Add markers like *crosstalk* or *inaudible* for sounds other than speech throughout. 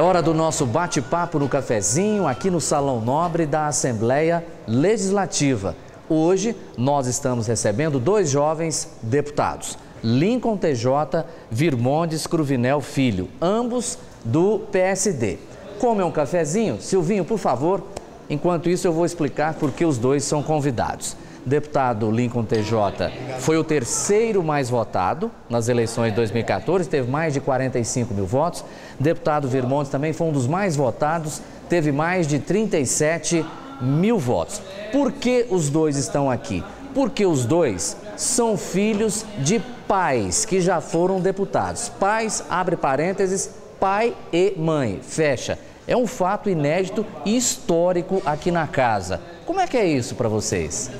É hora do nosso bate-papo no cafezinho aqui no Salão Nobre da Assembleia Legislativa. Hoje nós estamos recebendo dois jovens deputados, Lincoln TJ Virmondes Cruvinel Filho, ambos do PSD. Como é um cafezinho, Silvinho, por favor, enquanto isso eu vou explicar por que os dois são convidados deputado Lincoln TJ foi o terceiro mais votado nas eleições de 2014, teve mais de 45 mil votos. Deputado Vermontes também foi um dos mais votados, teve mais de 37 mil votos. Por que os dois estão aqui? Porque os dois são filhos de pais que já foram deputados. Pais, abre parênteses, pai e mãe, fecha. É um fato inédito e histórico aqui na casa. Como é que é isso para vocês?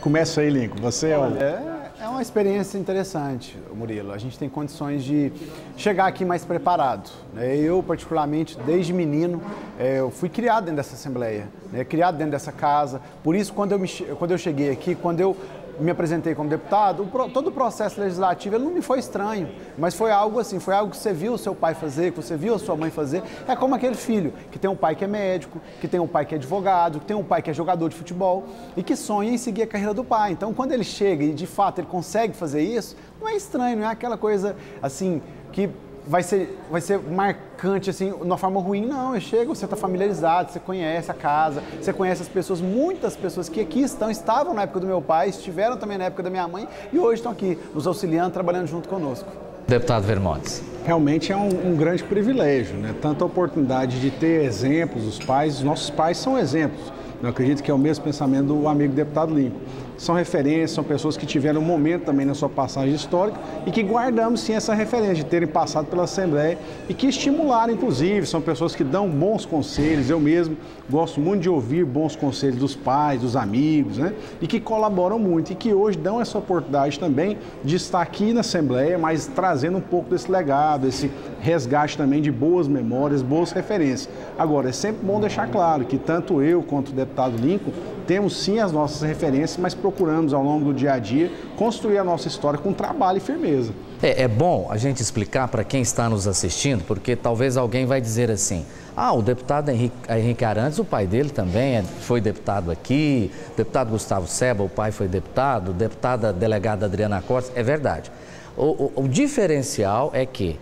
Começa aí, Lincoln. Você é o... É, é uma experiência interessante, Murilo. A gente tem condições de chegar aqui mais preparado. Né? Eu, particularmente, desde menino, é, eu fui criado dentro dessa Assembleia, né? criado dentro dessa casa. Por isso, quando eu, me, quando eu cheguei aqui, quando eu me apresentei como deputado, o, todo o processo legislativo ele não me foi estranho, mas foi algo assim, foi algo que você viu o seu pai fazer, que você viu a sua mãe fazer. É como aquele filho que tem um pai que é médico, que tem um pai que é advogado, que tem um pai que é jogador de futebol e que sonha em seguir a carreira do pai. Então, quando ele chega e de fato ele consegue fazer isso, não é estranho, não é aquela coisa assim que vai ser, vai ser marcante, assim, de uma forma ruim. Não, eu chego, você está familiarizado, você conhece a casa, você conhece as pessoas, muitas pessoas que aqui estão, estavam na época do meu pai, estiveram também na época da minha mãe e hoje estão aqui nos auxiliando, trabalhando junto conosco. Deputado Vermontes. Realmente é um, um grande privilégio, né? Tanto a oportunidade de ter exemplos, os pais, os nossos pais são exemplos. Eu acredito que é o mesmo pensamento do amigo deputado Lincoln são referências, são pessoas que tiveram um momento também na sua passagem histórica e que guardamos sim essa referência de terem passado pela Assembleia e que estimularam, inclusive, são pessoas que dão bons conselhos. Eu mesmo gosto muito de ouvir bons conselhos dos pais, dos amigos, né? E que colaboram muito e que hoje dão essa oportunidade também de estar aqui na Assembleia, mas trazendo um pouco desse legado, esse resgate também de boas memórias, boas referências. Agora, é sempre bom deixar claro que tanto eu quanto o deputado Lincoln temos sim as nossas referências, mas procuramos ao longo do dia a dia construir a nossa história com trabalho e firmeza. É, é bom a gente explicar para quem está nos assistindo, porque talvez alguém vai dizer assim: ah, o deputado Henrique, Henrique Arantes, o pai dele também é, foi deputado aqui, o deputado Gustavo Seba, o pai foi deputado, deputada delegada Adriana Costa. É verdade. O, o, o diferencial é que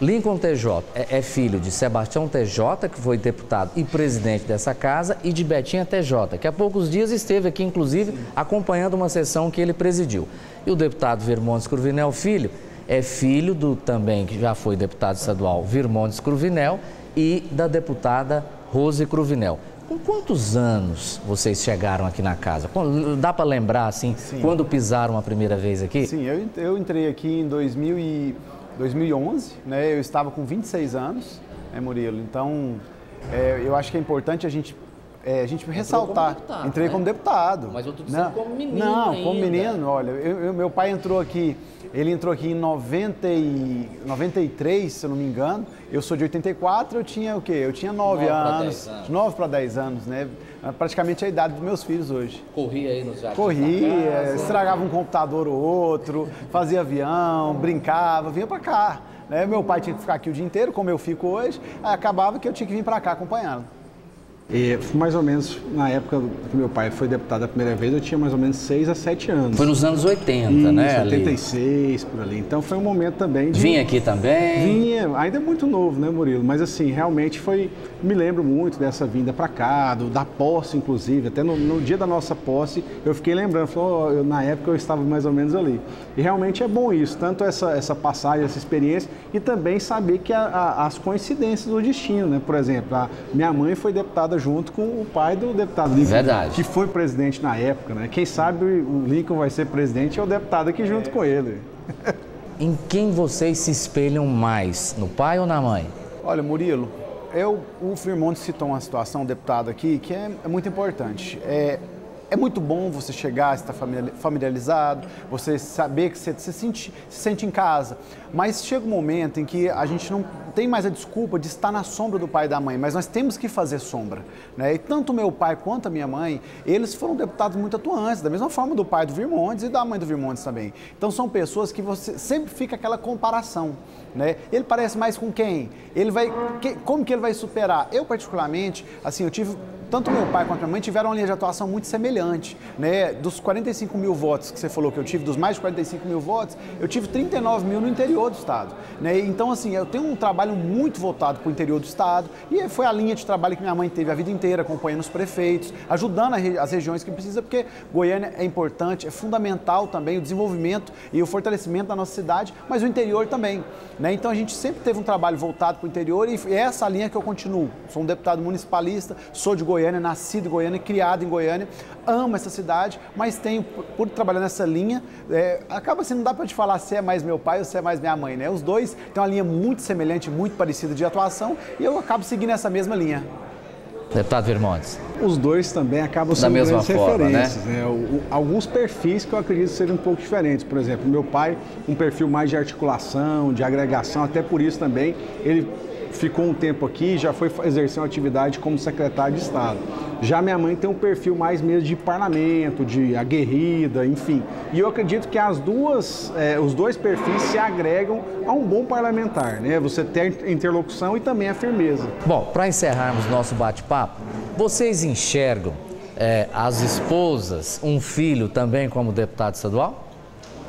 Lincoln TJ é, é, filho de Sebastião TJ, que foi deputado e presidente dessa casa, e de Betinha TJ, que há poucos dias esteve aqui, inclusive, acompanhando uma sessão que ele presidiu. E o deputado Vermontes Cruvinel Filho é filho do também, que já foi deputado estadual, Virmontes Cruvinel, e da deputada Rose Cruvinel. Com quantos anos vocês chegaram aqui na casa? Dá para lembrar, assim, Sim. quando pisaram a primeira vez aqui? Sim, eu, eu entrei aqui em 2000 e 2011, né? Eu estava com 26 anos, né, Murilo? Então, é, eu acho que é importante a gente é, a gente Entrou ressaltar. Como deputado, Entrei né? como deputado. Mas eu estou dizendo não, como menino. Não, ainda. como menino, olha, eu, eu, meu pai entrou aqui, ele entrou aqui em 90 e, 93, se eu não me engano. Eu sou de 84, eu tinha o quê? Eu tinha 9, 9 anos, anos. 9 para 10 anos, né? Praticamente a idade dos meus filhos hoje. Corria aí nos jardins Corria, estragava um computador ou outro, fazia avião, brincava, vinha para cá. Né? Meu pai tinha que ficar aqui o dia inteiro, como eu fico hoje, acabava que eu tinha que vir para cá acompanhá-lo. E mais ou menos na época que meu pai foi deputado a primeira vez, eu tinha mais ou menos 6 a 7 anos. Foi nos anos 80, Isso, né? 86, ali. por ali. Então foi um momento também de. Vinha aqui também? Vinha, ainda é muito novo, né, Murilo? Mas assim, realmente foi. Me lembro muito dessa vinda para cá, do, da posse, inclusive. Até no, no, dia da nossa posse, eu fiquei lembrando, falou, eu, na época eu estava mais ou menos ali. E realmente é bom isso, tanto essa, essa passagem, essa experiência, e também saber que a, a, as coincidências do destino, né? Por exemplo, a minha mãe foi deputada junto com o pai do deputado Lincoln, Verdade. que foi presidente na época, né? Quem sabe o Lincoln vai ser presidente e o deputado aqui junto com ele. *laughs* em quem vocês se espelham mais, no pai ou na mãe? Olha, Murilo, eu, o Firmonte citou uma situação, deputado aqui, que é, é muito importante. É, é muito bom você chegar, estar familiarizado, você saber que você se sente, se sente em casa. Mas chega um momento em que a gente não tem mais a desculpa de estar na sombra do pai e da mãe, mas nós temos que fazer sombra. Né? E tanto meu pai quanto a minha mãe, eles foram deputados muito atuantes, da mesma forma do pai do Virmontes e da mãe do Virmontes também. Então são pessoas que você sempre fica aquela comparação. Né? Ele parece mais com quem? Ele vai, que, como que ele vai superar? Eu particularmente, assim, eu tive tanto meu pai quanto minha mãe tiveram uma linha de atuação muito semelhante. Né? Dos 45 mil votos que você falou que eu tive, dos mais de 45 mil votos, eu tive 39 mil no interior do estado. Né? Então, assim, eu tenho um trabalho muito voltado para o interior do estado e foi a linha de trabalho que minha mãe teve a vida inteira, acompanhando os prefeitos, ajudando as regiões que precisa, porque Goiânia é importante, é fundamental também o desenvolvimento e o fortalecimento da nossa cidade, mas o interior também. Né? Então, a gente sempre teve um trabalho voltado para o interior e é essa linha que eu continuo. Sou um deputado municipalista, sou de Goiânia Goiânia, nascido em Goiânia, criado em Goiânia, amo essa cidade, mas tenho, por trabalhar nessa linha, é, acaba assim, não dá para te falar se é mais meu pai ou se é mais minha mãe, né? Os dois têm uma linha muito semelhante, muito parecida de atuação e eu acabo seguindo essa mesma linha. Deputado Vermontes. Os dois também acabam sendo da mesma forma, referências. Né? né? O, alguns perfis que eu acredito serem um pouco diferentes. Por exemplo, meu pai, um perfil mais de articulação, de agregação, até por isso também ele ficou um tempo aqui, já foi exercer uma atividade como secretário de Estado. Já minha mãe tem um perfil mais mesmo de parlamento, de aguerrida, enfim. E eu acredito que as duas, é, os dois perfis se agregam a um bom parlamentar, né? Você tem a interlocução e também a firmeza. Bom, para encerrarmos nosso bate-papo, vocês enxergam é, as esposas, um filho também como deputado estadual?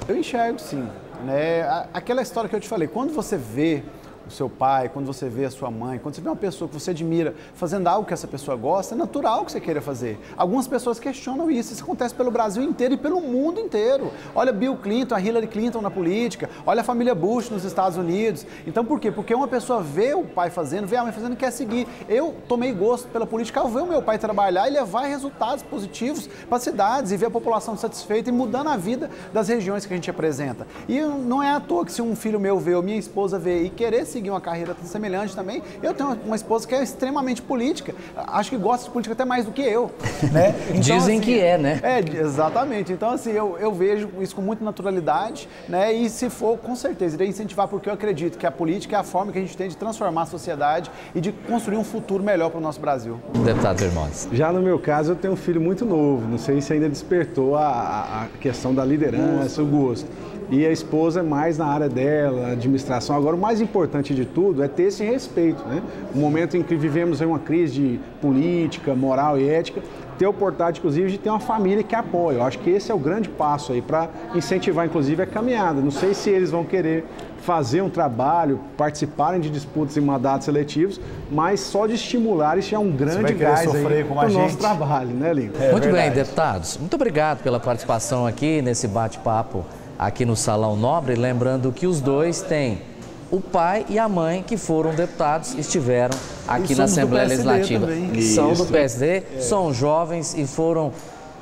Eu enxergo sim. Né? Aquela história que eu te falei, quando você vê o seu pai, quando você vê a sua mãe, quando você vê uma pessoa que você admira fazendo algo que essa pessoa gosta, é natural que você queira fazer. Algumas pessoas questionam isso, isso acontece pelo Brasil inteiro e pelo mundo inteiro. Olha Bill Clinton, a Hillary Clinton na política, olha a família Bush nos Estados Unidos. Então por quê? Porque uma pessoa vê o pai fazendo, vê a mãe fazendo e quer seguir. Eu tomei gosto pela política ao ver o meu pai trabalhar e levar resultados positivos para as cidades e ver a população satisfeita e mudando a vida das regiões que a gente apresenta. E não é à toa que se um filho meu vê ou minha esposa vê e querer seguir seguir uma carreira semelhante também. Eu tenho uma esposa que é extremamente política, acho que gosta de política até mais do que eu. *laughs* Né? Então, Dizem assim, que é, né? É, exatamente. Então, assim, eu, eu vejo isso com muita naturalidade, né? E se for, com certeza, irei incentivar, porque eu acredito que a política é a forma que a gente tem de transformar a sociedade e de construir um futuro melhor para o nosso Brasil. Deputado Irmãos. Já no meu caso, eu tenho um filho muito novo, não sei se ainda despertou a, a questão da liderança, o gosto e a esposa é mais na área dela, administração. Agora, o mais importante de tudo é ter esse respeito, né? No momento em que vivemos uma crise de política, moral e ética, ter a oportunidade, inclusive, de ter uma família que apoia. Eu acho que esse é o grande passo aí para incentivar, inclusive, a caminhada. Não sei se eles vão querer fazer um trabalho, participarem de disputas em mandatos eletivos, mas só de estimular isso é um grande gás aí para o nosso trabalho, né, Lincoln? É muito verdade. bem, deputados. Muito obrigado pela participação aqui nesse bate-papo aqui no Salão Nobre, lembrando que os dois têm o pai e a mãe que foram deputados, estiveram aqui na Assembleia Legislativa. São do PSD, é. são jovens e foram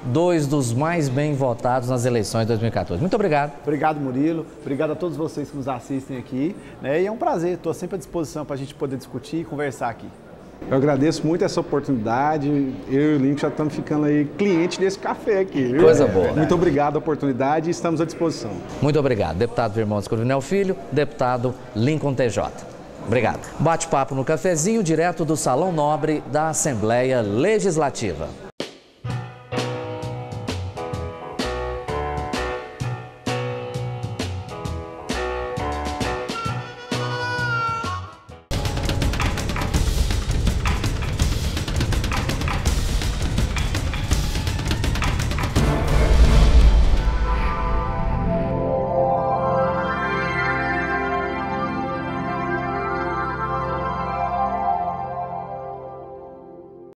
dois dos mais bem votados nas eleições de 2014. Muito obrigado. Obrigado, Murilo. Obrigado a todos vocês que nos assistem aqui. Né? E é um prazer, estou sempre à disposição para a gente poder discutir e conversar aqui. Eu agradeço muito essa oportunidade. Eu e o Link já estamos ficando aí cliente desse café aqui. Viu? Coisa boa. Muito obrigado a oportunidade e estamos à disposição. Muito obrigado. Deputado Vermontes Coronel Filho, deputado Lincoln TJ. Obrigado. Bate-papo no cafezinho, direto do Salão Nobre da Assembleia Legislativa.